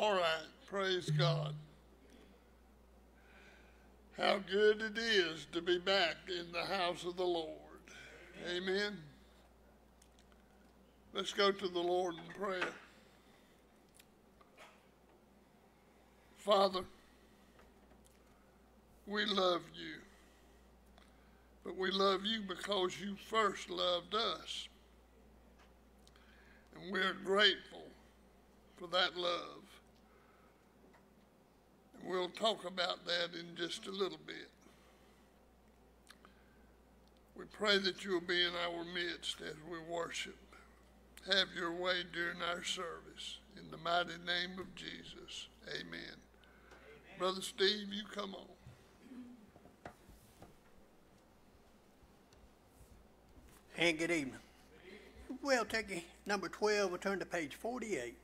All right, praise God. How good it is to be back in the house of the Lord. Amen. Let's go to the Lord in prayer. Father, we love you. But we love you because you first loved us. And we're grateful for that love. We'll talk about that in just a little bit. We pray that you'll be in our midst as we worship. Have your way during our service. In the mighty name of Jesus. Amen. Amen. Brother Steve, you come on. And good evening. We'll take number 12, we'll turn to page 48.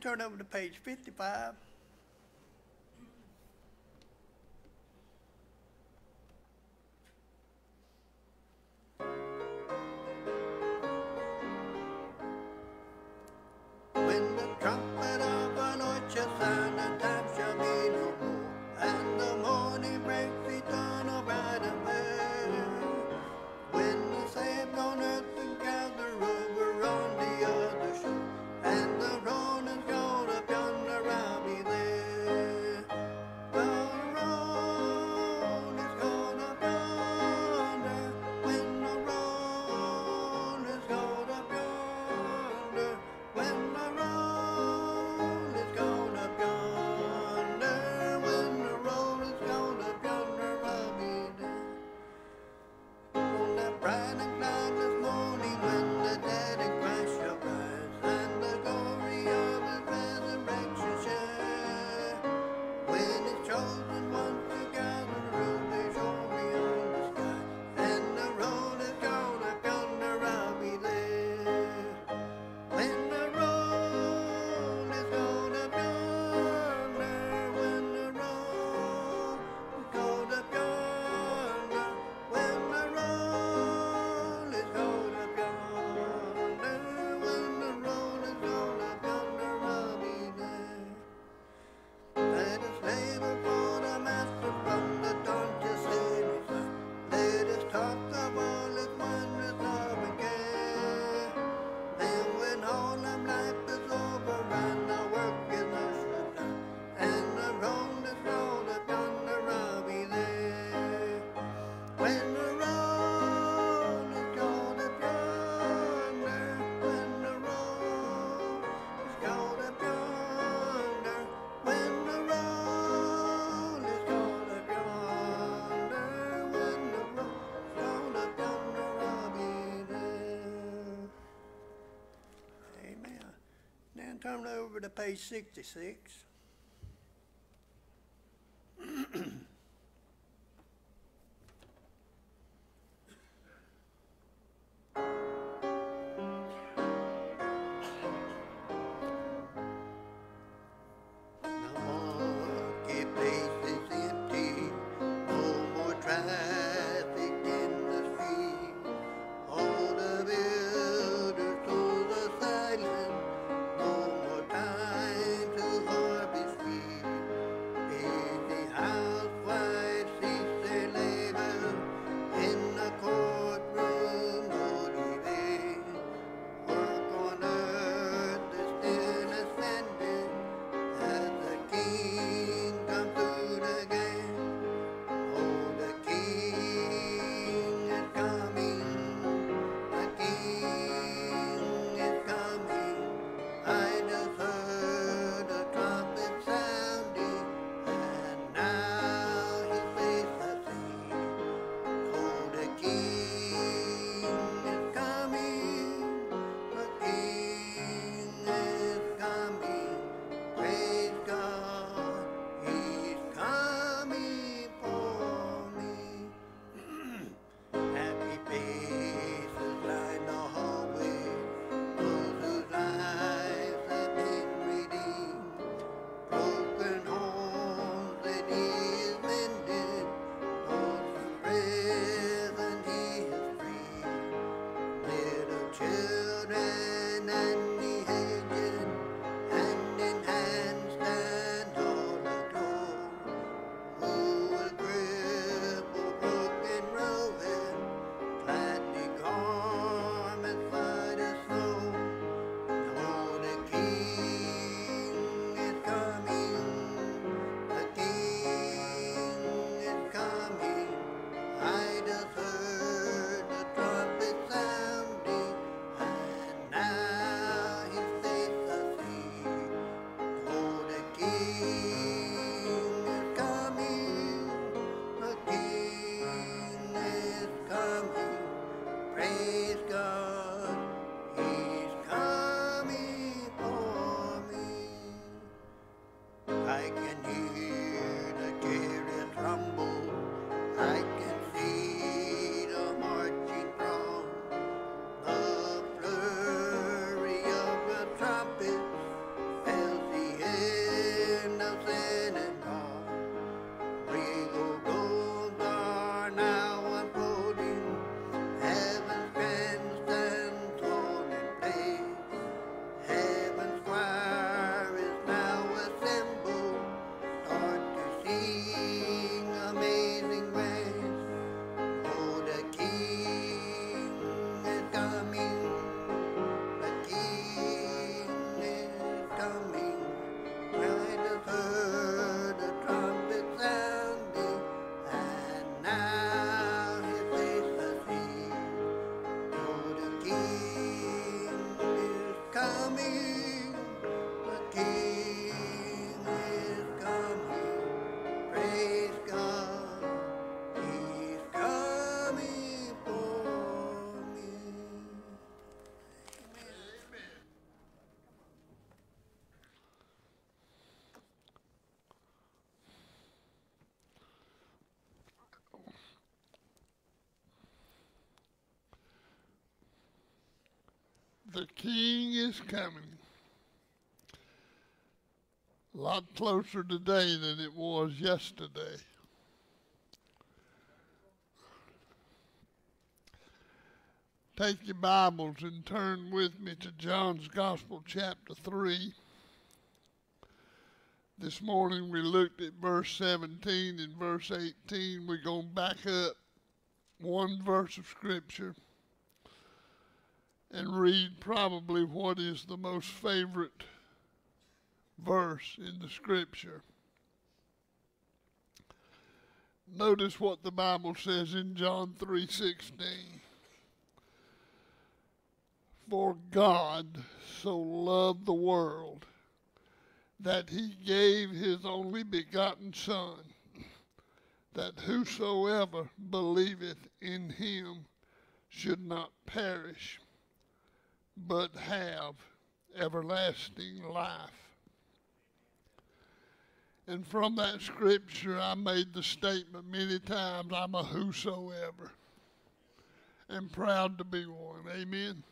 Turn over to page 55. turn over to page 66. the King is coming. A lot closer today than it was yesterday. Take your Bibles and turn with me to John's Gospel, chapter 3. This morning we looked at verse 17 and verse 18. We're going to back up one verse of Scripture and read probably what is the most favorite verse in the scripture. Notice what the Bible says in John 3:16. For God so loved the world that he gave his only begotten son that whosoever believeth in him should not perish but have everlasting life. And from that scripture, I made the statement many times I'm a whosoever and proud to be one. Amen.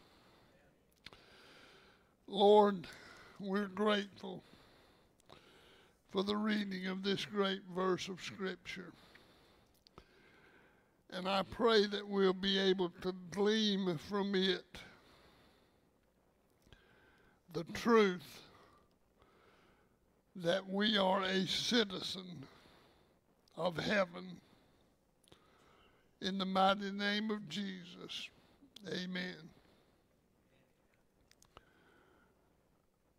Lord, we're grateful for the reading of this great verse of Scripture. And I pray that we'll be able to glean from it the truth that we are a citizen of heaven. In the mighty name of Jesus, amen.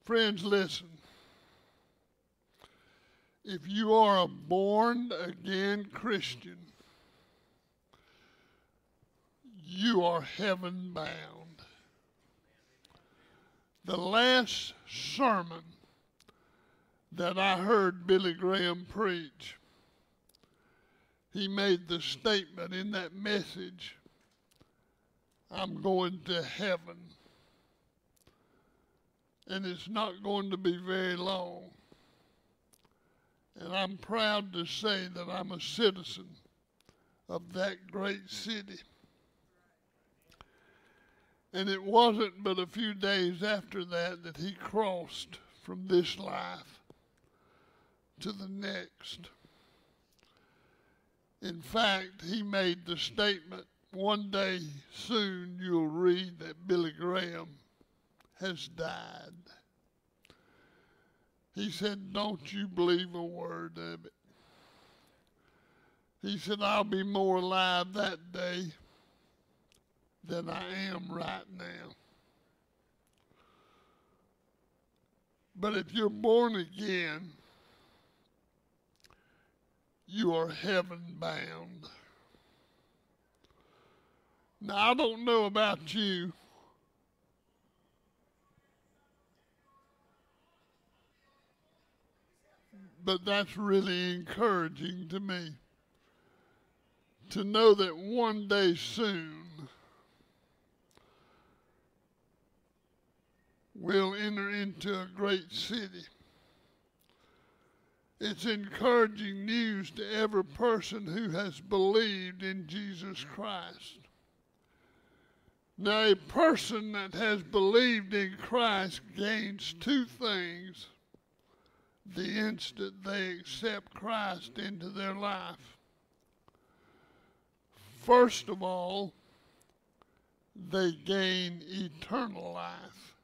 Friends, listen. If you are a born again Christian, you are heaven bound. The last sermon that I heard Billy Graham preach, he made the statement in that message I'm going to heaven. And it's not going to be very long. And I'm proud to say that I'm a citizen of that great city. And it wasn't but a few days after that that he crossed from this life to the next. In fact, he made the statement one day soon you'll read that Billy Graham has died. He said, Don't you believe a word of it. He said, I'll be more alive that day than I am right now. But if you're born again, you are heaven bound. Now, I don't know about you. But that's really encouraging to me to know that one day soon will enter into a great city. It's encouraging news to every person who has believed in Jesus Christ. Now, a person that has believed in Christ gains two things the instant they accept Christ into their life. First of all, they gain eternal life.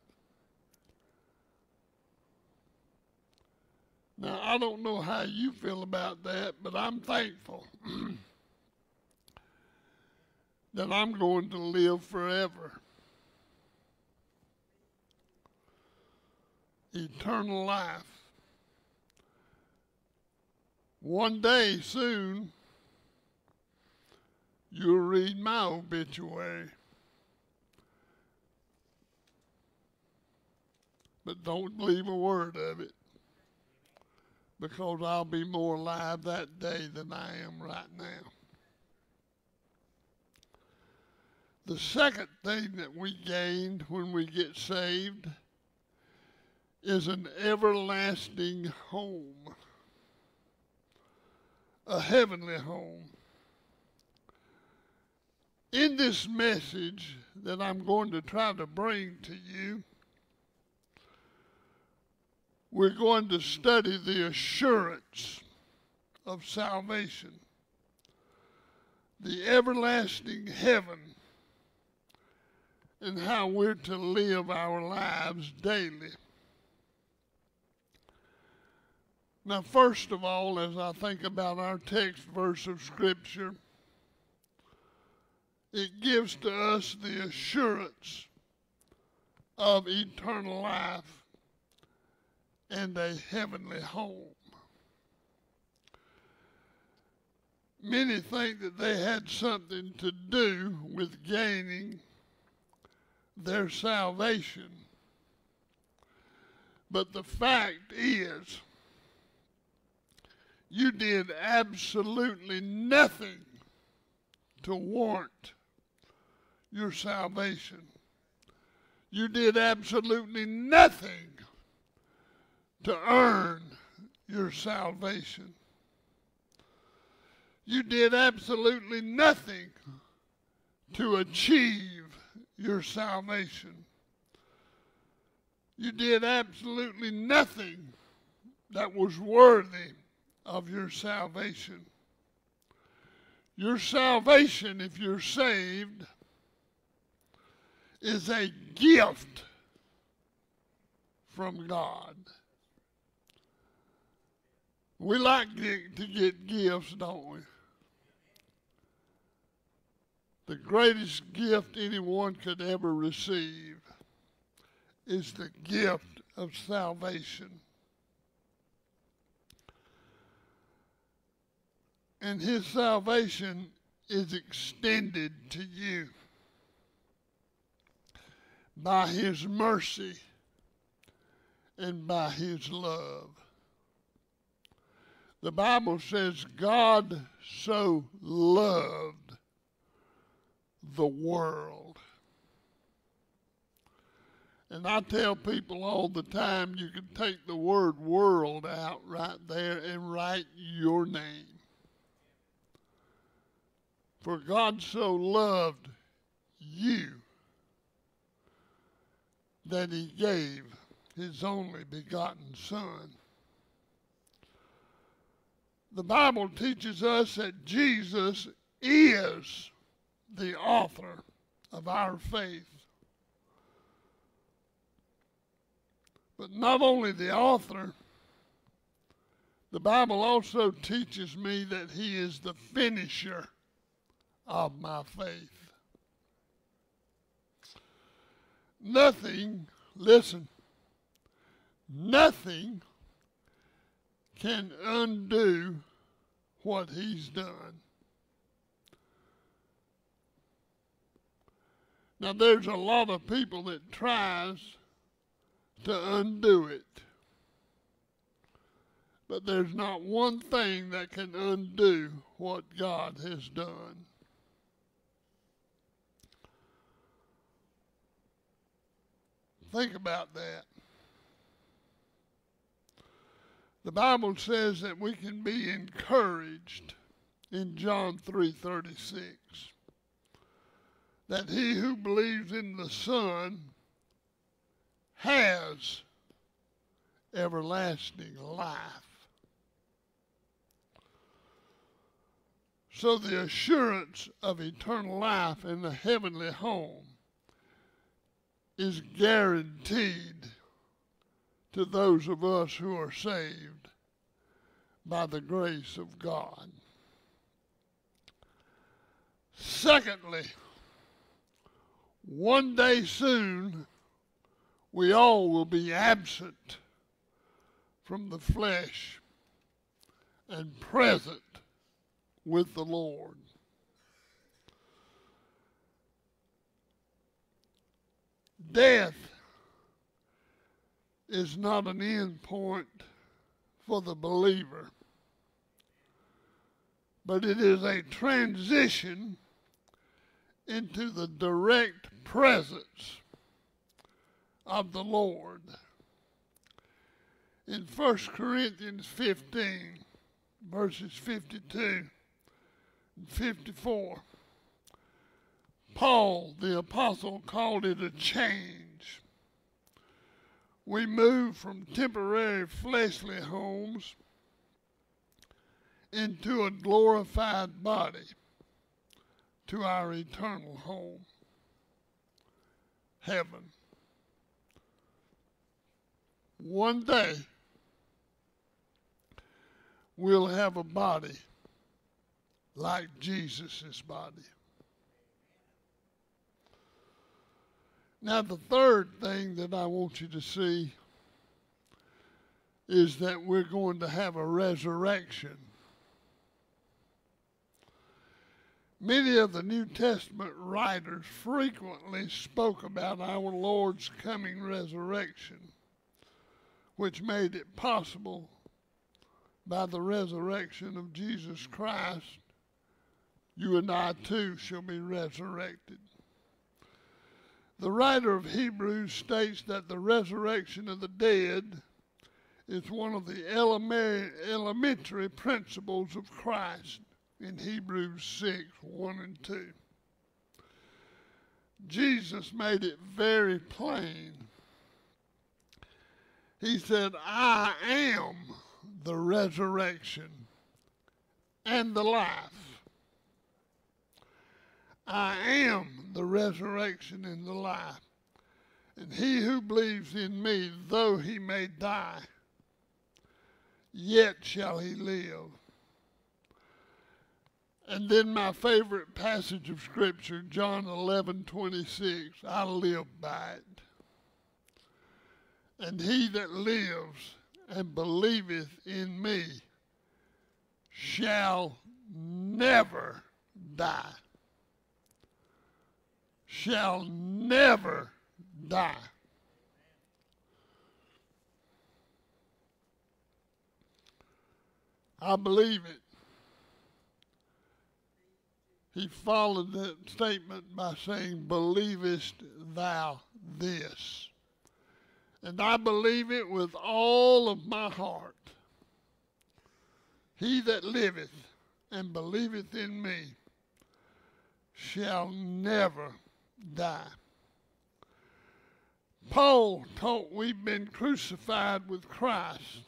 Now, I don't know how you feel about that, but I'm thankful that I'm going to live forever. Eternal life. One day soon, you'll read my obituary. But don't leave a word of it because I'll be more alive that day than I am right now. The second thing that we gain when we get saved is an everlasting home, a heavenly home. In this message that I'm going to try to bring to you, we're going to study the assurance of salvation, the everlasting heaven, and how we're to live our lives daily. Now, first of all, as I think about our text verse of Scripture, it gives to us the assurance of eternal life and a heavenly home. Many think that they had something to do with gaining their salvation. But the fact is, you did absolutely nothing to warrant your salvation. You did absolutely nothing to earn your salvation. You did absolutely nothing to achieve your salvation. You did absolutely nothing that was worthy of your salvation. Your salvation, if you're saved, is a gift from God. We like to get gifts, don't we? The greatest gift anyone could ever receive is the gift of salvation. And his salvation is extended to you by his mercy and by his love. The Bible says God so loved the world. And I tell people all the time you can take the word world out right there and write your name. For God so loved you that he gave his only begotten Son. The Bible teaches us that Jesus is the author of our faith. But not only the author, the Bible also teaches me that he is the finisher of my faith. Nothing, listen, nothing can undo what he's done. Now there's a lot of people that tries to undo it. But there's not one thing that can undo what God has done. Think about that. The Bible says that we can be encouraged in John 3:36 that he who believes in the Son has everlasting life. So the assurance of eternal life in the heavenly home is guaranteed to those of us who are saved by the grace of God. Secondly, one day soon, we all will be absent from the flesh and present with the Lord. Death is not an end point for the believer, but it is a transition into the direct presence of the Lord. In 1 Corinthians 15, verses 52 and 54, Paul, the apostle, called it a change. We move from temporary fleshly homes into a glorified body to our eternal home, heaven. One day, we'll have a body like Jesus' body. Now, the third thing that I want you to see is that we're going to have a resurrection. Many of the New Testament writers frequently spoke about our Lord's coming resurrection, which made it possible by the resurrection of Jesus Christ, you and I too shall be resurrected. The writer of Hebrews states that the resurrection of the dead is one of the elementary principles of Christ in Hebrews 6 1 and 2. Jesus made it very plain. He said, I am the resurrection and the life. I am the resurrection and the life. And he who believes in me, though he may die, yet shall he live. And then my favorite passage of Scripture, John 11 26, I live by it. And he that lives and believeth in me shall never die. Shall never die. I believe it. He followed that statement by saying, Believest thou this? And I believe it with all of my heart. He that liveth and believeth in me shall never die. Paul taught we've been crucified with Christ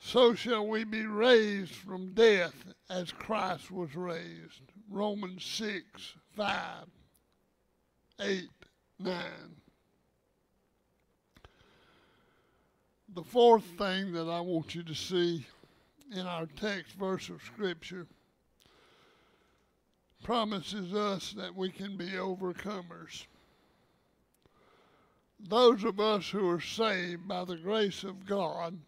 so shall we be raised from death as Christ was raised. Romans 6, 5, 8, 9. The fourth thing that I want you to see in our text verse of Scripture promises us that we can be overcomers. Those of us who are saved by the grace of God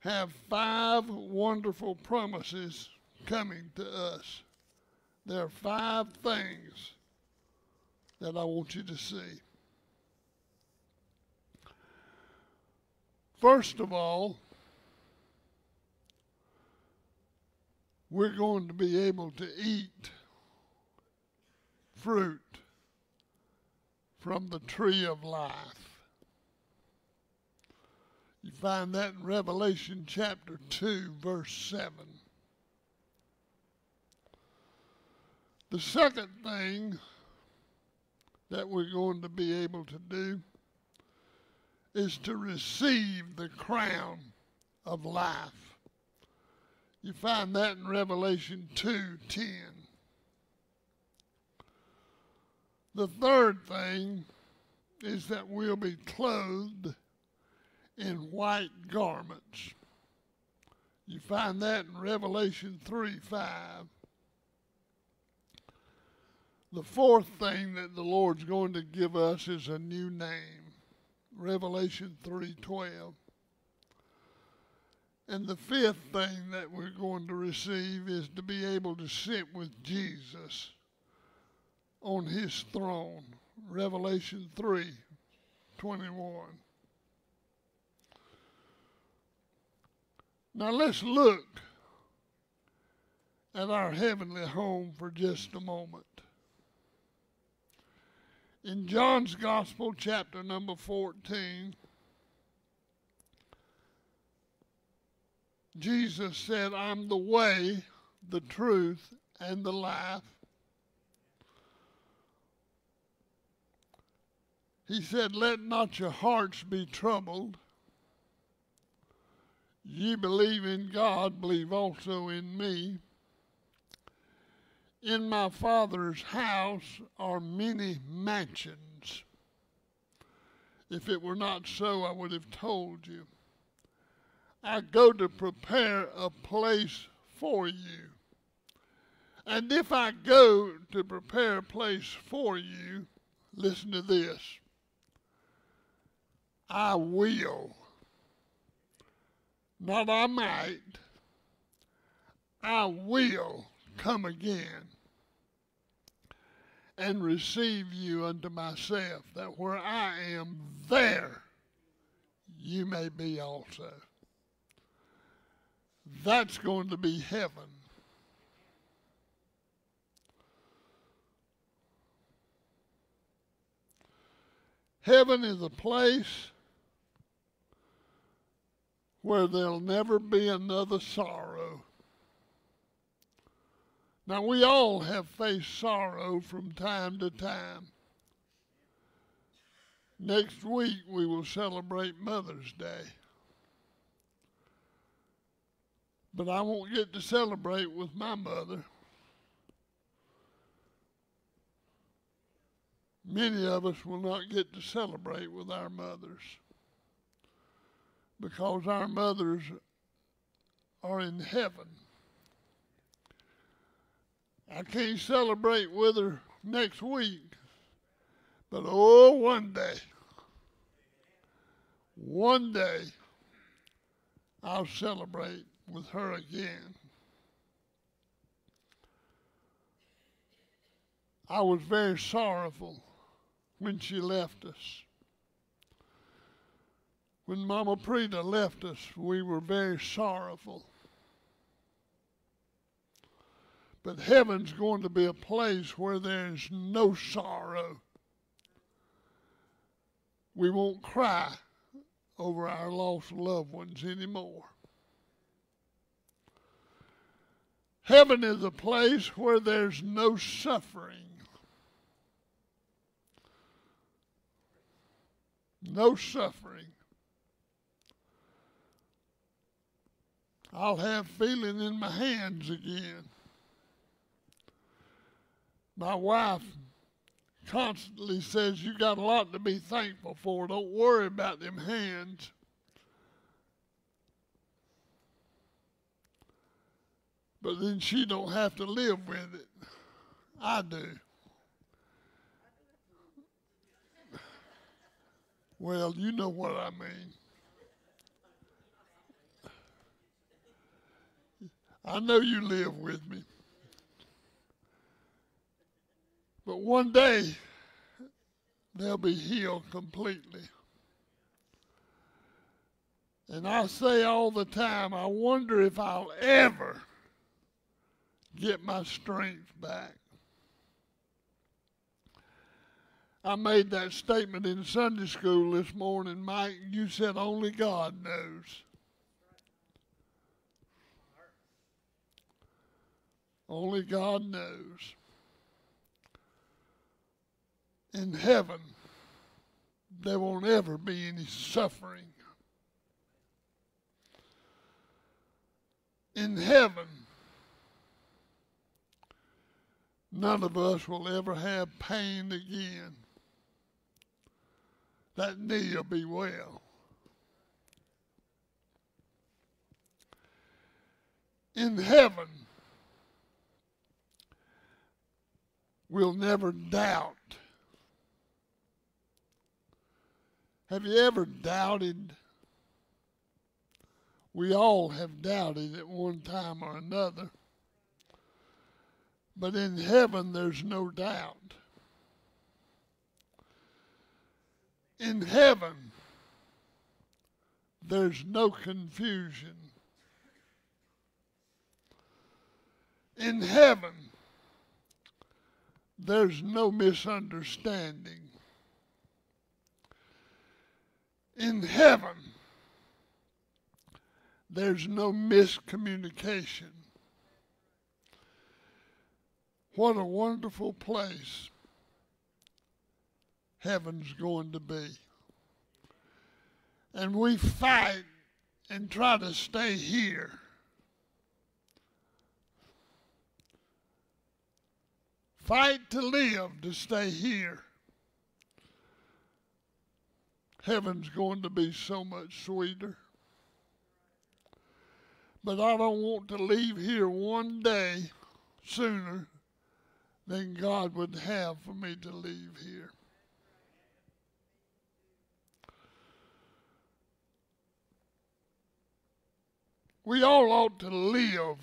have five wonderful promises coming to us. There are five things that I want you to see. First of all, we're going to be able to eat fruit from the tree of life. You find that in Revelation chapter 2, verse 7. The second thing that we're going to be able to do is to receive the crown of life. You find that in Revelation 2:10. The third thing is that we'll be clothed in white garments. You find that in Revelation 3 5. The fourth thing that the Lord's going to give us is a new name. Revelation 3:12. And the fifth thing that we're going to receive is to be able to sit with Jesus on his throne. Revelation 3:21. Now let's look at our heavenly home for just a moment. In John's Gospel, chapter number 14, Jesus said, I'm the way, the truth, and the life. He said, Let not your hearts be troubled. Ye believe in God, believe also in me. In my Father's house are many mansions. If it were not so, I would have told you. I go to prepare a place for you. And if I go to prepare a place for you, listen to this I will not I might, I will come again and receive you unto myself, that where I am, there you may be also. That's going to be heaven. Heaven is a place where there'll never be another sorrow. Now, we all have faced sorrow from time to time. Next week, we will celebrate Mother's Day. But I won't get to celebrate with my mother. Many of us will not get to celebrate with our mothers because our mothers are in heaven. I can't celebrate with her next week, but oh, one day, one day, I'll celebrate with her again. I was very sorrowful when she left us. When Mama Preta left us, we were very sorrowful. But heaven's going to be a place where there's no sorrow. We won't cry over our lost loved ones anymore. Heaven is a place where there's no suffering. No suffering. I'll have feeling in my hands again. My wife constantly says you got a lot to be thankful for. Don't worry about them hands. But then she don't have to live with it. I do. Well, you know what I mean. I know you live with me. But one day, they'll be healed completely. And I say all the time, I wonder if I'll ever get my strength back. I made that statement in Sunday school this morning, Mike. You said only God knows. Only God knows. In heaven, there won't ever be any suffering. In heaven, none of us will ever have pain again. That knee will be well. In heaven, we'll never doubt. Have you ever doubted? We all have doubted at one time or another. But in heaven, there's no doubt. In heaven, there's no confusion. In heaven, there's no misunderstanding. In heaven, there's no miscommunication. What a wonderful place heaven's going to be. And we fight and try to stay here. Fight to live to stay here. Heaven's going to be so much sweeter. But I don't want to leave here one day sooner than God would have for me to leave here. We all ought to live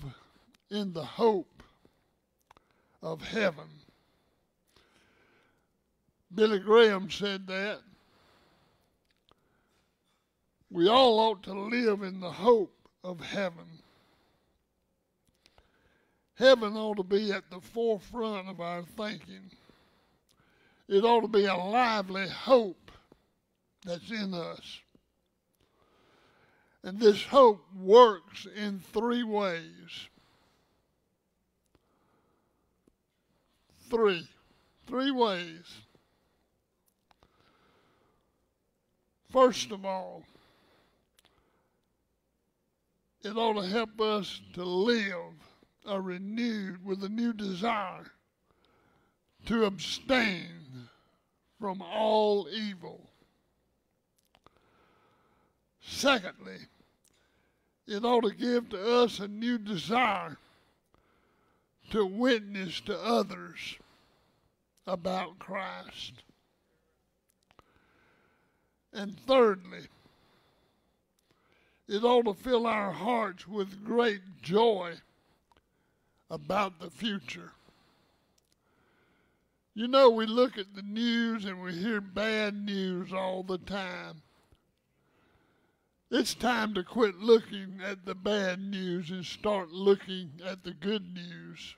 in the hope of heaven. Billy Graham said that. We all ought to live in the hope of heaven. Heaven ought to be at the forefront of our thinking. It ought to be a lively hope that's in us. And this hope works in three ways. Three. Three ways. First of all, it ought to help us to live a renewed with a new desire to abstain from all evil. Secondly, it ought to give to us a new desire to witness to others about Christ. And thirdly, it ought to fill our hearts with great joy about the future. You know, we look at the news and we hear bad news all the time. It's time to quit looking at the bad news and start looking at the good news.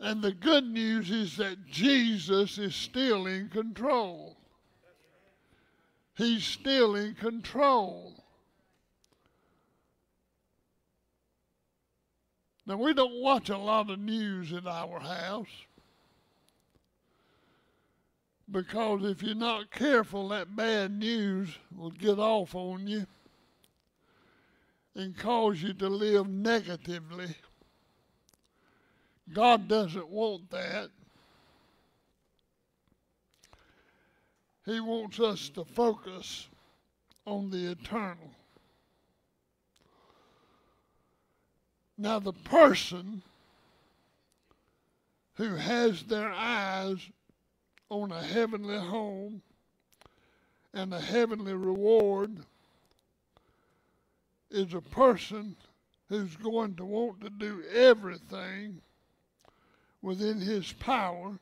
And the good news is that Jesus is still in control. He's still in control. Now, we don't watch a lot of news in our house because if you're not careful, that bad news will get off on you and cause you to live negatively. God doesn't want that. He wants us to focus on the eternal. Now, the person who has their eyes on a heavenly home and a heavenly reward is a person who's going to want to do everything within his power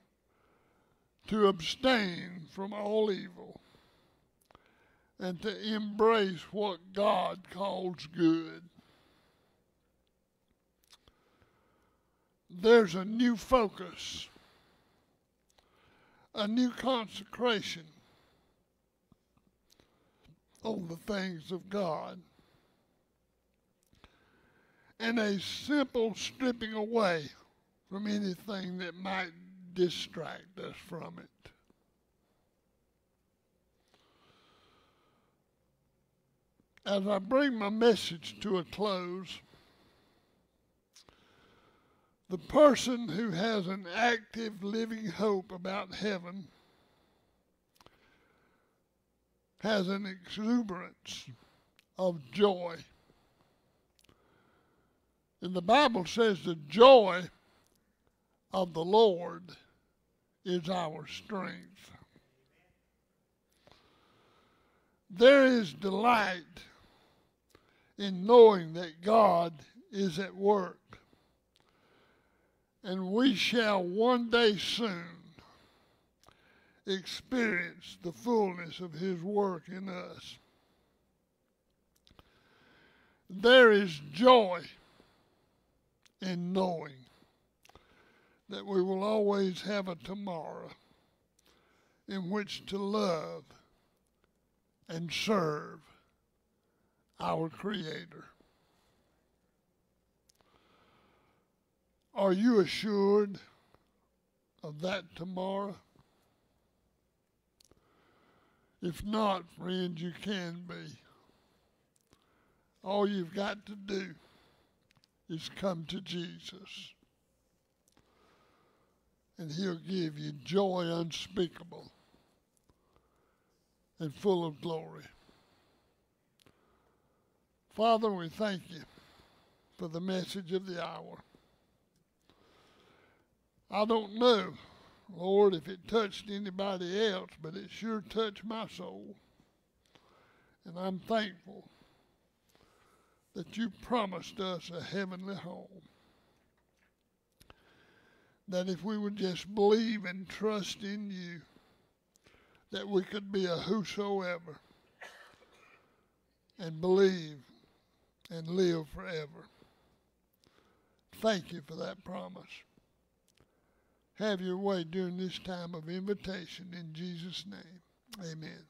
to abstain from all evil and to embrace what God calls good. There's a new focus a new consecration on the things of God and a simple stripping away from anything that might distract us from it. As I bring my message to a close, the person who has an active living hope about heaven has an exuberance of joy. And the Bible says the joy of the Lord is our strength. There is delight in knowing that God is at work and we shall one day soon experience the fullness of his work in us. There is joy in knowing that we will always have a tomorrow in which to love and serve our Creator. Are you assured of that tomorrow? If not, friend, you can be. All you've got to do is come to Jesus. And he'll give you joy unspeakable and full of glory. Father, we thank you for the message of the hour. I don't know, Lord, if it touched anybody else, but it sure touched my soul. And I'm thankful that you promised us a heavenly home. That if we would just believe and trust in you, that we could be a whosoever and believe and live forever. Thank you for that promise. Have your way during this time of invitation in Jesus' name. Amen.